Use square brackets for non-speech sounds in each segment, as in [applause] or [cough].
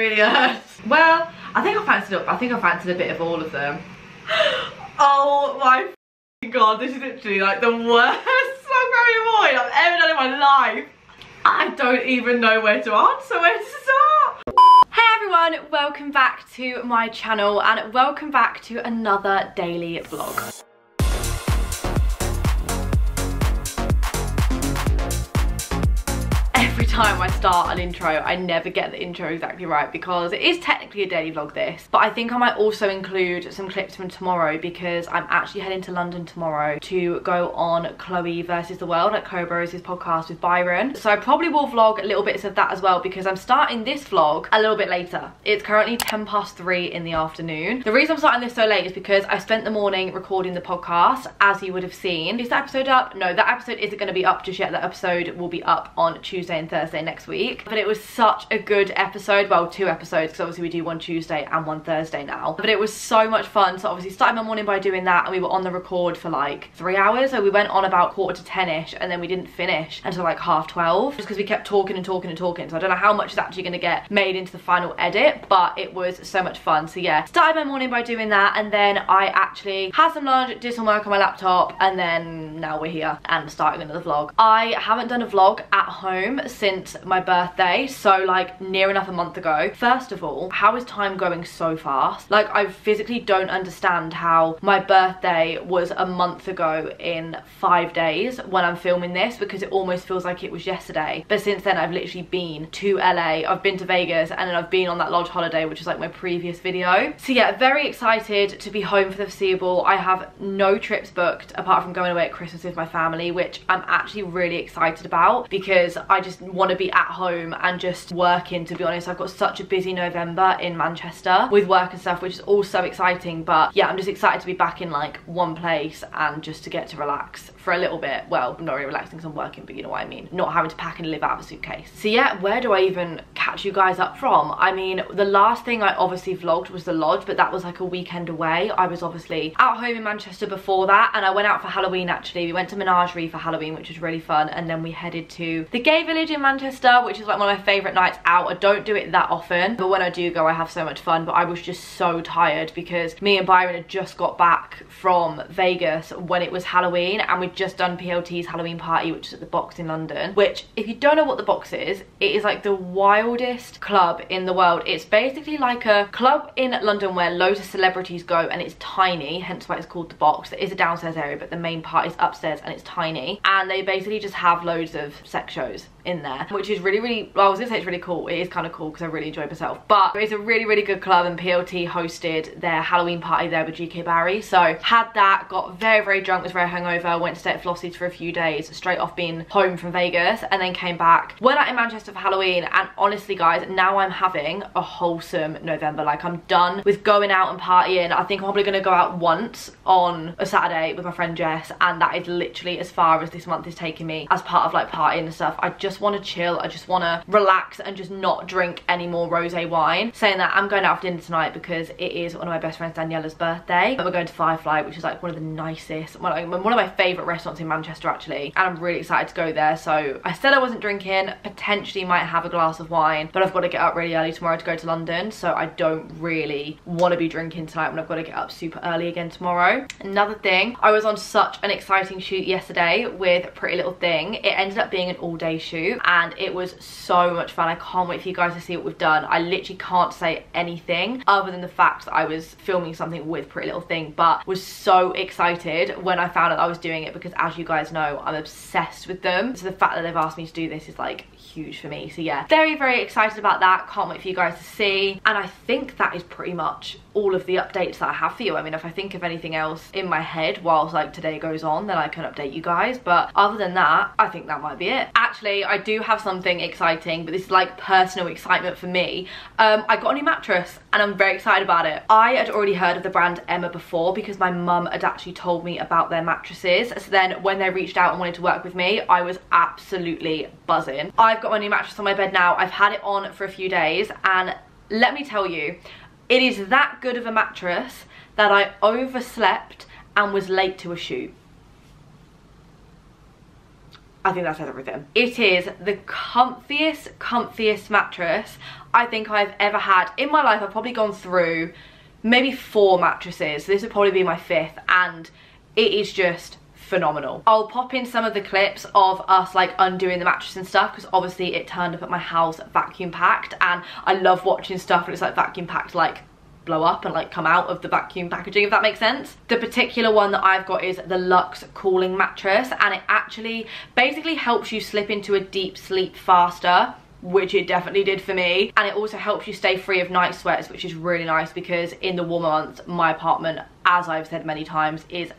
really hurts. Well, I think I fancied up. I think I fancied a bit of all of them. [gasps] Oh my god, this is literally like the worst [laughs] avoid I've ever done in my life. I don't even know where to answer, where to start. Hey everyone, welcome back to my channel and welcome back to another daily vlog. Time I start an intro, I never get the intro exactly right because it is technically a daily vlog this, but I think I might also include some clips from tomorrow because I'm actually heading to London tomorrow to go on Chloe versus the World at Cobros' podcast with Byron. So I probably will vlog little bits of that as well because I'm starting this vlog a little bit later. It's currently 10 past 3 in the afternoon. The reason I'm starting this so late is because I spent the morning recording the podcast, as you would have seen. Is that episode up? No, that episode isn't going to be up just yet. That episode will be up on Tuesday and Thursday Thursday next week. But it was such a good episode. Well, two episodes because obviously we do one Tuesday and one Thursday now. But it was so much fun. So obviously started my morning by doing that and we were on the record for like three hours. So we went on about quarter to 10ish and then we didn't finish until like half 12 just because we kept talking and talking and talking. So I don't know how much is actually going to get made into the final edit, but it was so much fun. So yeah, started my morning by doing that and then I actually had some lunch, did some work on my laptop and then now we're here and starting another vlog. I haven't done a vlog at home since since my birthday, so like near enough a month ago. First of all, how is time going so fast? Like I physically don't understand how my birthday was a month ago in five days when I'm filming this because it almost feels like it was yesterday. But since then I've literally been to LA, I've been to Vegas and then I've been on that lodge holiday which is like my previous video. So yeah, very excited to be home for the foreseeable. I have no trips booked apart from going away at Christmas with my family which I'm actually really excited about because I just want to be at home and just working to be honest. I've got such a busy November in Manchester with work and stuff which is all so exciting but yeah I'm just excited to be back in like one place and just to get to relax for a little bit. Well I'm not really relaxing because I'm working but you know what I mean. Not having to pack and live out of a suitcase. So yeah where do I even catch you guys up from? I mean the last thing I obviously vlogged was the lodge but that was like a weekend away. I was obviously at home in Manchester before that and I went out for Halloween actually. We went to Menagerie for Halloween which was really fun and then we headed to the gay village in Manchester Manchester, which is like one of my favourite nights out. I don't do it that often, but when I do go, I have so much fun. But I was just so tired because me and Byron had just got back from Vegas when it was Halloween and we'd just done PLT's Halloween party, which is at the Box in London, which if you don't know what the Box is, it is like the wildest club in the world. It's basically like a club in London where loads of celebrities go and it's tiny, hence why it's called the Box. There is a downstairs area, but the main part is upstairs and it's tiny. And they basically just have loads of sex shows in there which is really really well I was gonna say it's really cool. It is kind of cool because I really enjoyed myself. But it's a really really good club and PLT hosted their Halloween party there with GK Barry. So had that got very very drunk was very hungover went to stay at Flossie's for a few days straight off being home from Vegas and then came back. Went out in Manchester for Halloween and honestly guys now I'm having a wholesome November. Like I'm done with going out and partying. I think I'm probably gonna go out once on a Saturday with my friend Jess and that is literally as far as this month is taking me as part of like partying and stuff. I just want to chill I just want to relax and just not drink any more rosé wine. Saying that I'm going out for dinner tonight because it is one of my best friends Daniela's birthday. And we're going to Firefly which is like one of the nicest one of my favourite restaurants in Manchester actually. And I'm really excited to go there. So I said I wasn't drinking potentially might have a glass of wine but I've got to get up really early tomorrow to go to London. So I don't really want to be drinking tonight when I've got to get up super early again tomorrow. Another thing I was on such an exciting shoot yesterday with Pretty Little Thing. It ended up being an all-day shoot and it was so much fun. I can't wait for you guys to see what we've done. I literally can't say anything other than the fact that I was filming something with Pretty Little Thing but was so excited when I found out I was doing it because as you guys know I'm obsessed with them. So the fact that they've asked me to do this is like huge for me. So yeah, very, very excited about that. Can't wait for you guys to see. And I think that is pretty much all of the updates that I have for you. I mean, if I think of anything else in my head whilst like today goes on, then I can update you guys. But other than that, I think that might be it. Actually, I do have something exciting, but this is like personal excitement for me. Um, I got a new mattress and I'm very excited about it. I had already heard of the brand Emma before because my mum had actually told me about their mattresses. So then when they reached out and wanted to work with me, I was absolutely buzzing. I've got my new mattress on my bed now. I've had it on for a few days and let me tell you, it is that good of a mattress that I overslept and was late to a shoot. I think that says everything. It is the comfiest, comfiest mattress I think I've ever had in my life. I've probably gone through maybe four mattresses. This would probably be my fifth and it is just phenomenal. I'll pop in some of the clips of us like undoing the mattress and stuff because obviously it turned up at my house vacuum packed and I love watching stuff and it's like vacuum packed like blow up and like come out of the vacuum packaging if that makes sense. The particular one that I've got is the Luxe cooling mattress and it actually basically helps you slip into a deep sleep faster which it definitely did for me and it also helps you stay free of night sweats which is really nice because in the warmer months my apartment as I've said many times is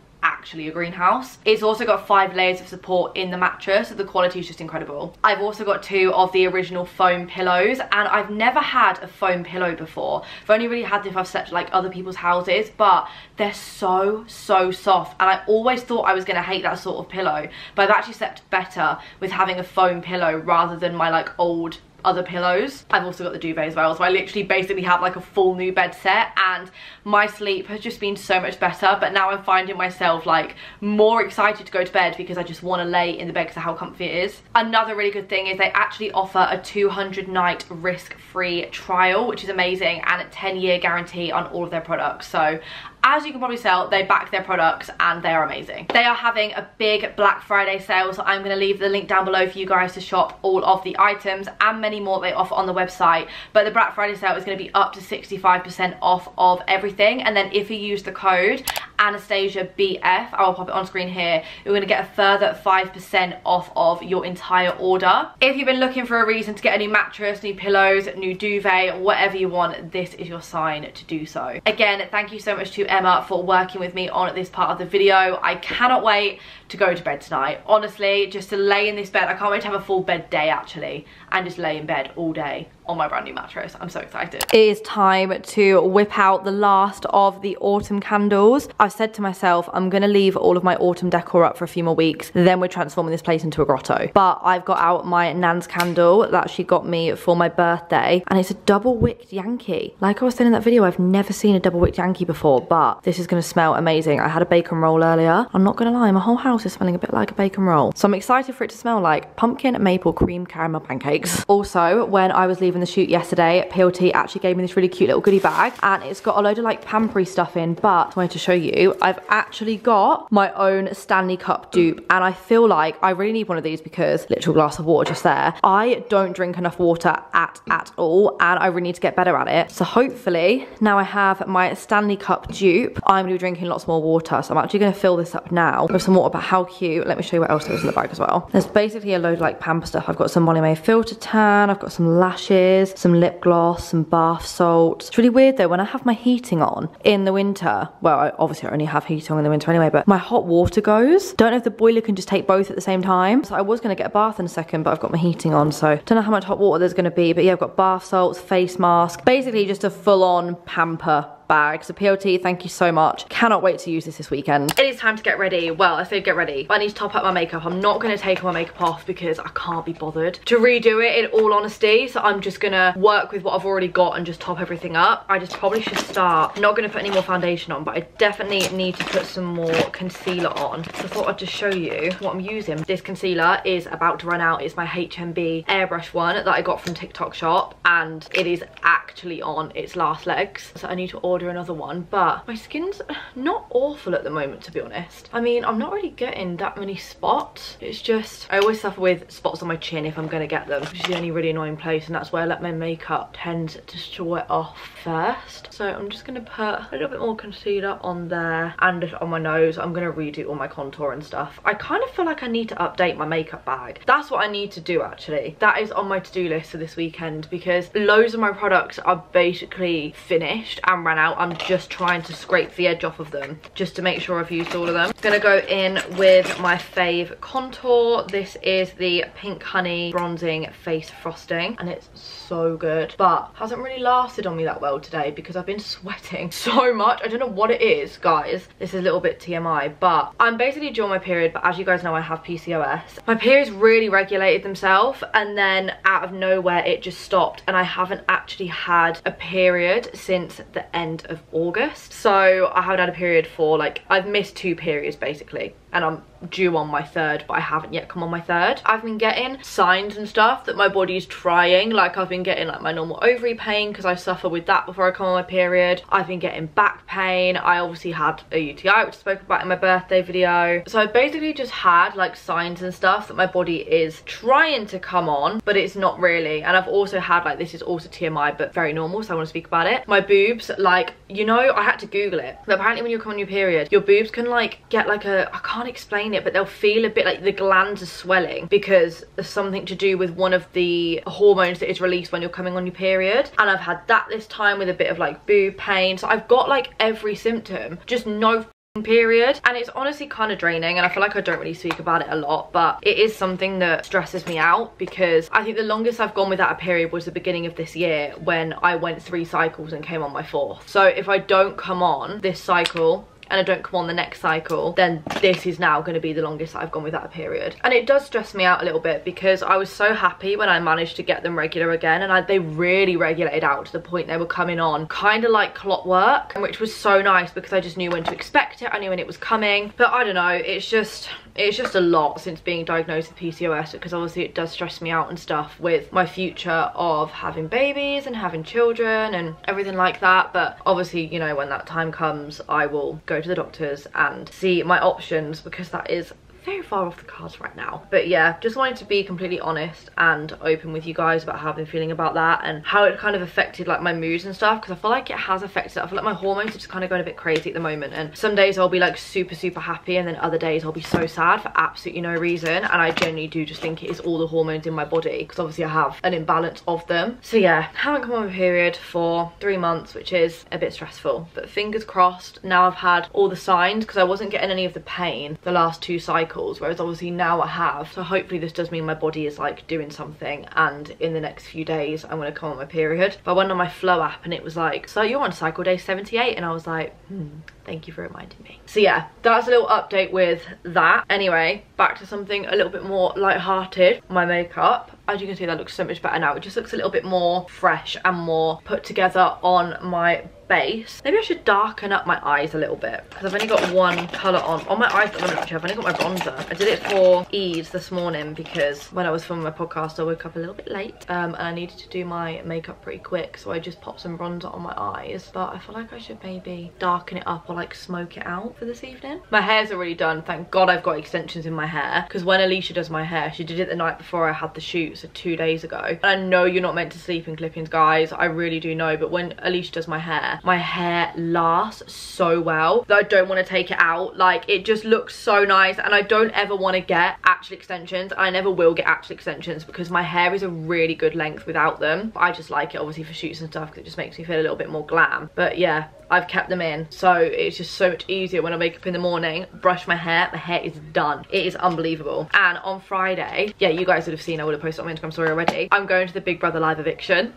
actually a greenhouse. It's also got five layers of support in the mattress, so the quality is just incredible. I've also got two of the original foam pillows, and I've never had a foam pillow before. I've only really had them if I've slept like other people's houses, but they're so, so soft, and I always thought I was gonna hate that sort of pillow, but I've actually slept better with having a foam pillow rather than my like old other pillows. I've also got the duvet as well, so I literally basically have like a full new bed set and my sleep has just been so much better, but now I'm finding myself like more excited to go to bed because I just want to lay in the bed because of how comfy it is. Another really good thing is they actually offer a 200 night risk-free trial, which is amazing, and a 10 year guarantee on all of their products. So as you can probably tell, they back their products and they are amazing. They are having a big Black Friday sale, so I'm going to leave the link down below for you guys to shop all of the items and many more they offer on the website. But the Black Friday sale is going to be up to 65% off of everything. And then if you use the code Anastasia BF, I'll pop it on screen here, you're going to get a further 5% off of your entire order. If you've been looking for a reason to get a new mattress, new pillows, new duvet, whatever you want, this is your sign to do so. Again, thank you so much to Emma for working with me on this part of the video. I cannot wait to go to bed tonight. Honestly, just to lay in this bed. I can't wait to have a full bed day actually and just lay in bed all day on my brand new mattress. I'm so excited. It is time to whip out the last of the autumn candles. I've said to myself, I'm gonna leave all of my autumn decor up for a few more weeks, then we're transforming this place into a grotto. But I've got out my Nan's candle that she got me for my birthday, and it's a double wicked Yankee. Like I was saying in that video, I've never seen a double wicked Yankee before, but this is gonna smell amazing. I had a bacon roll earlier. I'm not gonna lie, my whole house is smelling a bit like a bacon roll. So I'm excited for it to smell like pumpkin maple cream caramel pancakes. Also, when I was leaving the shoot yesterday, PLT actually gave me this really cute little goodie bag and it's got a load of like pampery stuff in, but I wanted to show you, I've actually got my own Stanley Cup dupe and I feel like I really need one of these because literal glass of water just there. I don't drink enough water at, at all and I really need to get better at it. So hopefully now I have my Stanley Cup dupe, I'm gonna be drinking lots more water. So I'm actually gonna fill this up now with some water, how cute. Let me show you what else there is in the bag as well. There's basically a load of like pamper stuff. I've got some Molly filter tan, I've got some lashes, some lip gloss, some bath salts. It's really weird though, when I have my heating on in the winter, well, I obviously I only have heating on in the winter anyway, but my hot water goes. Don't know if the boiler can just take both at the same time. So I was gonna get a bath in a second, but I've got my heating on, so don't know how much hot water there's gonna be, but yeah, I've got bath salts, face mask, basically just a full on pamper bag. So PLT, thank you so much. Cannot wait to use this this weekend. It is time to get ready. Well, I say get ready. But I need to top up my makeup. I'm not going to take my makeup off because I can't be bothered to redo it in all honesty. So I'm just going to work with what I've already got and just top everything up. I just probably should start. Not going to put any more foundation on, but I definitely need to put some more concealer on. So I thought I'd just show you what I'm using. This concealer is about to run out. It's my HMB airbrush one that I got from TikTok shop and it is actually on its last legs. So I need to order order another one but my skin's not awful at the moment to be honest. I mean i'm not really getting that many spots. It's just i always suffer with spots on my chin if i'm gonna get them which is the only really annoying place and that's where i let my makeup tend to show it off first. So i'm just gonna put a little bit more concealer on there and on my nose. I'm gonna redo all my contour and stuff. I kind of feel like i need to update my makeup bag. That's what i need to do actually. That is on my to-do list for this weekend because loads of my products are basically finished and ran out out. I'm just trying to scrape the edge off of them just to make sure I've used all of them. Gonna go in with my fave contour. This is the Pink Honey Bronzing Face Frosting and it's so good but hasn't really lasted on me that well today because I've been [laughs] sweating so much. I don't know what it is, guys. This is a little bit TMI but I'm basically during my period but as you guys know I have PCOS. My periods really regulated themselves and then out of nowhere it just stopped and I haven't actually had a period since the end end of August. So I haven't had a period for like, I've missed two periods basically and I'm due on my third but I haven't yet come on my third. I've been getting signs and stuff that my body's trying like I've been getting like my normal ovary pain because I suffer with that before I come on my period. I've been getting back pain. I obviously had a UTI which I spoke about in my birthday video. So I basically just had like signs and stuff that my body is trying to come on but it's not really and I've also had like this is also TMI but very normal so I want to speak about it. My boobs like you know I had to google it but apparently when you come on your period your boobs can like get like a I can't explain it but they'll feel a bit like the glands are swelling because there's something to do with one of the hormones that is released when you're coming on your period. And I've had that this time with a bit of like boob pain. So I've got like every symptom just no period. And it's honestly kind of draining and I feel like I don't really speak about it a lot but it is something that stresses me out because I think the longest I've gone without a period was the beginning of this year when I went three cycles and came on my fourth. So if I don't come on this cycle and I don't come on the next cycle, then this is now going to be the longest I've gone without a period. And it does stress me out a little bit because I was so happy when I managed to get them regular again and I, they really regulated out to the point they were coming on kind of like clockwork, which was so nice because I just knew when to expect it, I knew when it was coming. But I don't know, it's just, it's just a lot since being diagnosed with PCOS because obviously it does stress me out and stuff with my future of having babies and having children and everything like that. But obviously, you know, when that time comes, I will go to the doctors and see my options because that is very far off the cards right now. But yeah just wanted to be completely honest and open with you guys about how I've been feeling about that and how it kind of affected like my moods and stuff because I feel like it has affected it. I feel like my hormones are just kind of going a bit crazy at the moment. And some days I'll be like super super happy and then other days I'll be so sad for absolutely no reason. And I genuinely do just think it is all the hormones in my body because obviously I have an imbalance of them. So yeah haven't come on a period for three months which is a bit stressful. But fingers crossed now I've had all the signs because I wasn't getting any of the pain the last two cycles cycles whereas obviously now I have so hopefully this does mean my body is like doing something and in the next few days I'm to come on my period. But I went on my Flo app and it was like so you're on cycle day 78 and I was like hmm thank you for reminding me so yeah that's a little update with that anyway back to something a little bit more light-hearted my makeup as you can see that looks so much better now it just looks a little bit more fresh and more put together on my base. Maybe I should darken up my eyes a little bit because I've only got one colour on. On my eyes actually, I've only got my bronzer. I did it for ease this morning because when I was filming my podcast, I woke up a little bit late um, and I needed to do my makeup pretty quick. So I just popped some bronzer on my eyes. But I feel like I should maybe darken it up like smoke it out for this evening. My hair's already done. Thank God I've got extensions in my hair because when Alicia does my hair, she did it the night before I had the shoot, so two days ago. And I know you're not meant to sleep in clippings, guys. I really do know. But when Alicia does my hair, my hair lasts so well that I don't want to take it out. Like it just looks so nice and I don't ever want to get actual extensions. I never will get actual extensions because my hair is a really good length without them. I just like it obviously for shoots and stuff because it just makes me feel a little bit more glam. But yeah, I've kept them in. So it's just so much easier when I wake up in the morning, brush my hair, my hair is done. It is unbelievable. And on Friday, yeah, you guys would have seen, I would have posted on my Instagram story already. I'm going to the Big Brother live eviction.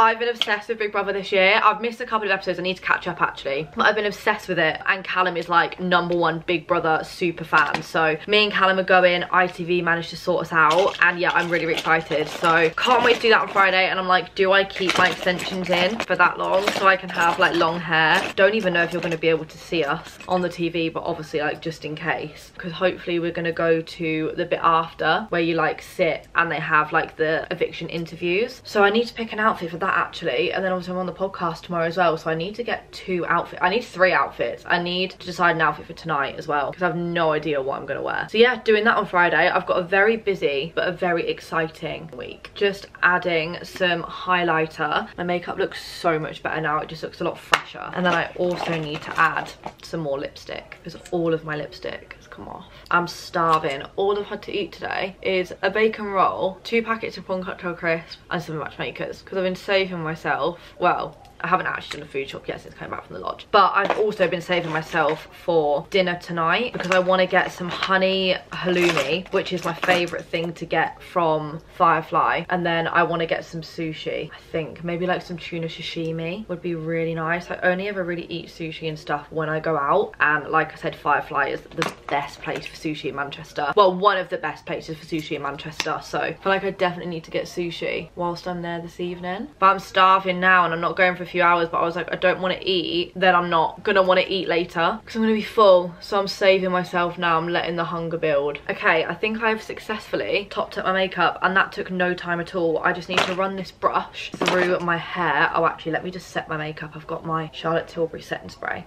I've been obsessed with Big Brother this year. I've missed a couple of episodes. I need to catch up actually. But I've been obsessed with it. And Callum is like number one Big Brother super fan. So me and Callum are going. ITV managed to sort us out. And yeah, I'm really, really excited. So can't wait to do that on Friday. And I'm like, do I keep my extensions in for that long so I can have like long hair? Don't even know if you're going to be able to see us on the TV. But obviously like just in case. Because hopefully we're going to go to the bit after where you like sit and they have like the eviction interviews. So I need to pick an outfit for that actually. And then also I'm on the podcast tomorrow as well so I need to get two outfits I need three outfits. I need to decide an outfit for tonight as well because I have no idea what I'm gonna wear. So yeah doing that on Friday. I've got a very busy but a very exciting week. Just adding some highlighter. My makeup looks so much better now. It just looks a lot fresher. And then I also need to add some more lipstick because all of my lipstick has come off. I'm starving. All I've had to eat today is a bacon roll, two packets of prawn cocktail crisp and some matchmakers because I've been saving myself, well, I haven't actually done a food shop yet since coming back from the lodge. But I've also been saving myself for dinner tonight because I want to get some honey halloumi, which is my favourite thing to get from Firefly. And then I want to get some sushi, I think. Maybe like some tuna sashimi would be really nice. I only ever really eat sushi and stuff when I go out. And like I said, Firefly is the best place for sushi in Manchester. Well, one of the best places for sushi in Manchester. So I feel like I definitely need to get sushi whilst I'm there this evening. But I'm starving now and I'm not going for few hours, but I was like, I don't want to eat, then I'm not gonna want to eat later because I'm gonna be full. So I'm saving myself now. I'm letting the hunger build. Okay, I think I've successfully topped up my makeup and that took no time at all. I just need to run this brush through my hair. Oh, actually, let me just set my makeup. I've got my Charlotte Tilbury setting spray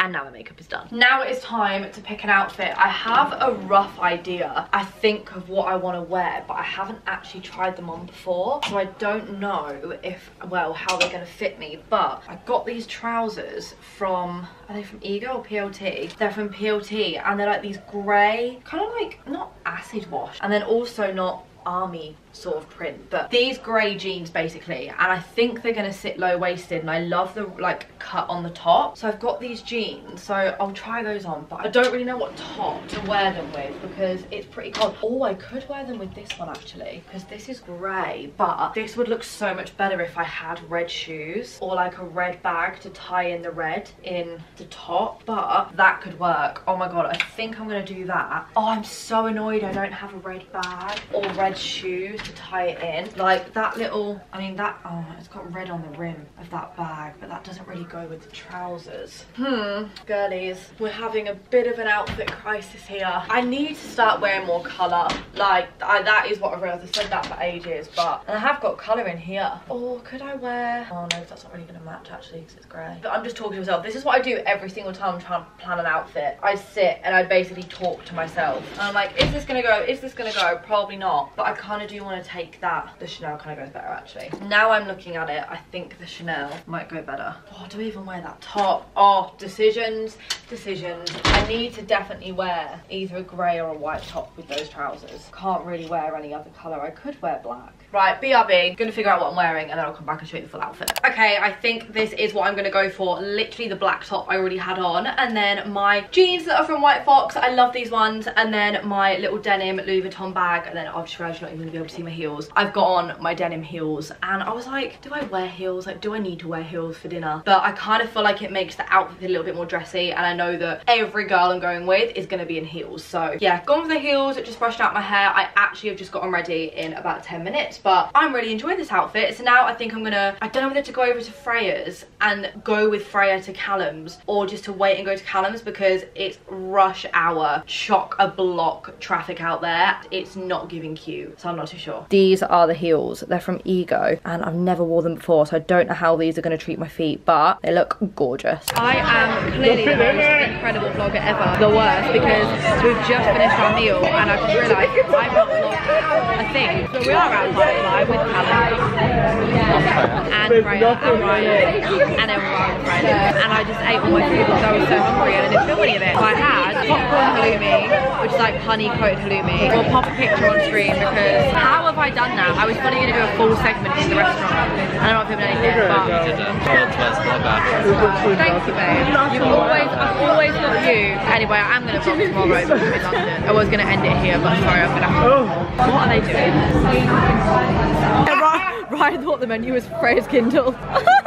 and now my makeup is done. Now it is time to pick an outfit. I have a rough idea, I think, of what I want to wear, but I haven't actually tried them on before. So I don't know if, well, how they're going to fit me. But I got these trousers from, are they from Ego or PLT? They're from PLT and they're like these grey, kind of like, not acid wash, and then also not army sort of print but these grey jeans basically and I think they're gonna sit low-waisted and I love the like cut on the top. So I've got these jeans so I'll try those on but I don't really know what top to wear them with because it's pretty cold. Oh I could wear them with this one actually because this is grey but this would look so much better if I had red shoes or like a red bag to tie in the red in the top but that could work. Oh my god I think I'm gonna do that. Oh I'm so annoyed I don't have a red bag or red shoes to tie it in. Like that little, I mean that, oh, it's got red on the rim of that bag, but that doesn't really go with the trousers. Hmm, girlies, we're having a bit of an outfit crisis here. I need to start wearing more colour. Like, I, that is what I realised. I've said that for ages, but, and I have got colour in here. Or could I wear, oh no, that's not really going to match actually because it's grey. But I'm just talking to myself. This is what I do every single time I'm trying to plan an outfit. I sit and I basically talk to myself. And I'm like, is this going to go? Is this going to go? Probably not. But I kind of do want to take that. The Chanel kind of goes better actually. Now I'm looking at it, I think the Chanel might go better. Oh, do I even wear that top? Oh, decisions, decisions. I need to definitely wear either a grey or a white top with those trousers. Can't really wear any other colour. I could wear black. Right, BRB, gonna figure out what I'm wearing and then I'll come back and show you the full outfit. Okay, I think this is what I'm gonna go for. Literally the black top I already had on and then my jeans that are from White Fox. I love these ones. And then my little denim Louis Vuitton bag and then just realised you're not even gonna be able to see my heels. I've got on my denim heels and I was like, do I wear heels? Like, do I need to wear heels for dinner? But I kind of feel like it makes the outfit a little bit more dressy and I know that every girl I'm going with is gonna be in heels. So yeah, gone for the heels, just brushed out my hair. I actually have just gotten ready in about 10 minutes but I'm really enjoying this outfit. So now I think I'm gonna, I don't know whether to go over to Freya's and go with Freya to Callum's or just to wait and go to Callum's because it's rush hour, chock a block traffic out there. It's not giving queue, so I'm not too sure. These are the heels. They're from Ego and I've never wore them before, so I don't know how these are gonna treat my feet, but they look gorgeous. I am clearly the most incredible vlogger ever. The worst because we've just finished our meal and I've just realised I've not vlogged a thing. So we are with Callum and and Ryan and Ryan and Friday. And I just ate all my food because I was so hungry and I didn't any of it. So I had popcorn halloumi, which is like honey coated halloumi. We'll pop a picture on screen because how have I done that? I was probably going to do a full segment in the restaurant and I'm not filming anything, but thank you, babe. You've always, I've always got you. Anyway, I am going to vlog tomorrow I'm in London. I was going to end it here, but sorry, I'm going to have to. What are they doing? Ryan thought the menu was Freya's Kindle. [laughs]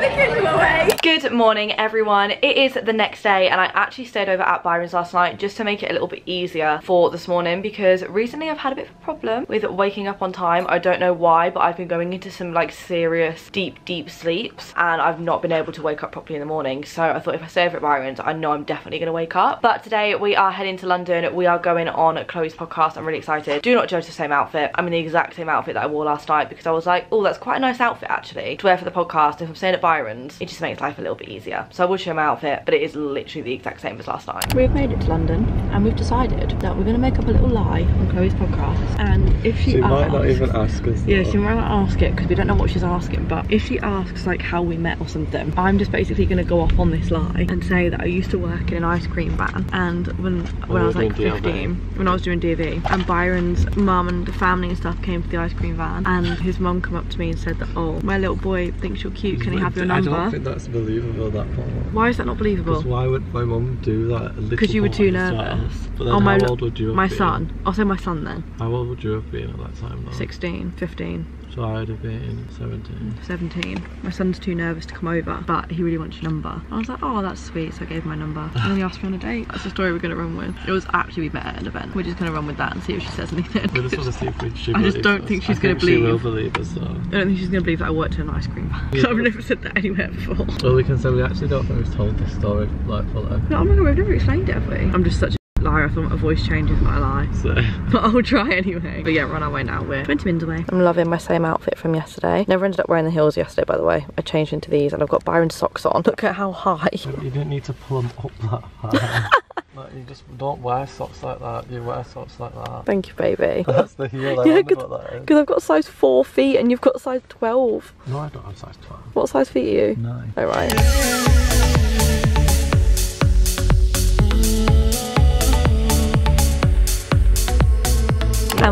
Good morning everyone. It is the next day and I actually stayed over at Byron's last night just to make it a little bit easier for this morning because recently I've had a bit of a problem with waking up on time. I don't know why but I've been going into some like serious deep deep sleeps and I've not been able to wake up properly in the morning so I thought if I stay over at Byron's I know I'm definitely going to wake up. But today we are heading to London. We are going on Chloe's podcast. I'm really excited. Do not judge the same outfit. I'm in the exact same outfit that I wore last night because I was like oh that's quite a nice outfit actually to wear for the podcast. If I'm staying at Byron's it just makes life a little bit easier. So I will show my outfit, but it is literally the exact same as last night. We've made it to London and we've decided that we're going to make up a little lie on Chloe's podcast. And if she, She asks, might not even ask us. yeah, that. she might not ask it because we don't know what she's asking. But if she asks like how we met or something, I'm just basically going to go off on this lie and say that I used to work in an ice cream van. And when when I was like were doing DLV. 15, when I was doing DV, and Byron's mum and the family and stuff came to the ice cream van, and his mum come up to me and said that oh my little boy thinks you're cute, can he have your I don't think that's believable that part. Why is that not Because believable? why would my mum do that? Because you were too nervous. But then Oh, my how old would you have My been? son. I'll say my son then. How old would you have been at that time though? 16, 15, So I'd have been 17. 17. My son's too nervous to come over, but he really wants your number. I was like, oh, that's sweet. So I gave him my number. And then he asked me on a date. That's the story we're going to run with. It was actually we met at an event. We're just going to run with that and see if she says anything. We just want to see if we, she I just don't us. think she's gonna think She will believe. believe us though. I don't think she's going to believe that I worked in an ice cream van. 'Cause [laughs] I've never said that anywhere before. Well, we can say we actually don't think we've told this story like fully. No, oh my god, we've never explained it, have we? I'm just such a liar. I thought my voice changes, but I lie. So, [laughs] But I'll try anyway. But yeah, we're on our way now. We're 20 minutes away. I'm loving my same outfit from yesterday. Never ended up wearing the heels yesterday, by the way. I changed into these and I've got Byron socks on. [laughs] Look at how high. you didn't need to pull them up that high. [laughs] like, you just don't wear socks like that. You wear socks like that. Thank you, baby. That's the heel. I Yeah, wonder good- what that is. Because I've got size 4 feet and you've got size 12. No, I don't have size 12. What size feet are you? Nine. Oh, Alright. I'm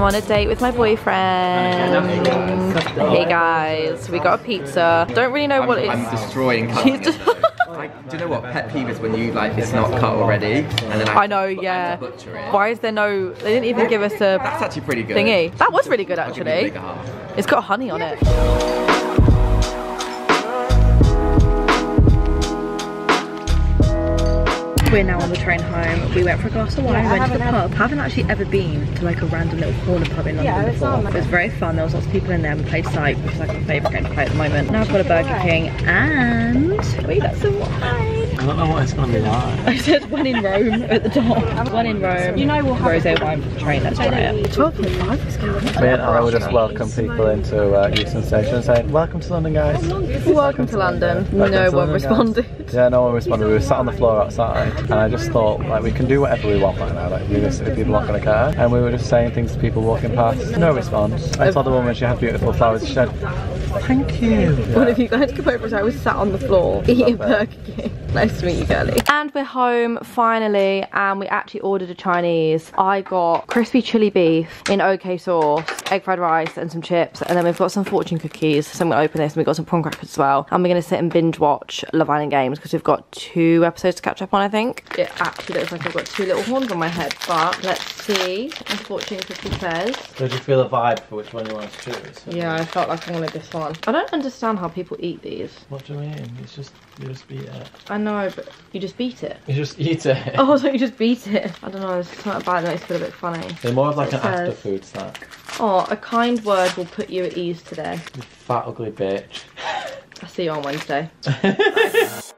on a date with my boyfriend. Hey guys, we got a pizza. Don't really know I'm, what [laughs] it is. I'm destroying. Like, do you know what pet peeve is when you like it's not cut already and then I, I know, yeah. Why is there no? They didn't even give us a That's actually pretty good. thingy. That was really good I'll give you the actually. It's got honey on it. We're now on the train home. We went for a glass of wine, went to the pub. Haven't actually ever been to like a random little corner pub in London before. It was very fun. There was lots of people in there. We played Sight, which is like my favourite game to play at the moment. Now I've got a Burger King and we got some wine. I don't know what it's going to be like. [laughs] I said one in Rome at the top. One in Rome. You know we'll have rosé wine for the train. Let's try it. 12.5 is good. Me and Ella would just welcome people into uh, Euston Station saying, Welcome to London, guys. Welcome to London. Welcome No to one London, guys." responded. Yeah, no one responded. We were sat on the floor outside, and I just thought, like, we can do whatever we want right now. Like, realistically, people aren't going to care. And we were just saying things to people walking past. No response. I saw the woman, she had beautiful flowers. She said, Thank you. One of you guys come over, so I was sat on the floor eating Burger King. Nice to meet you, girly. And we're home finally, and we actually ordered a Chinese. I got crispy chili beef in OK sauce, egg fried rice, and some chips. And then we've got some fortune cookies. So I'm gonna open this, and we've got some prawn crackers as well. And we're gonna sit and binge watch Love Island Games because we've got two episodes to catch up on, I think. It actually looks like I've got two little horns on my head, but let's see what fortune cookie says. Did you feel a vibe for which one you wanted to choose? Yeah, I felt like I wanted this one. I don't understand how people eat these. What do you mean? It's just, you just beat it. I know, but you just beat it. You just eat it. [laughs] Oh, so you just beat it. I don't know, there's something about that makes it a bit funny. They're more of like an says- after food snack. Oh, a kind word will put you at ease today. You fat ugly bitch. [laughs] I'll see you on Wednesday. [laughs]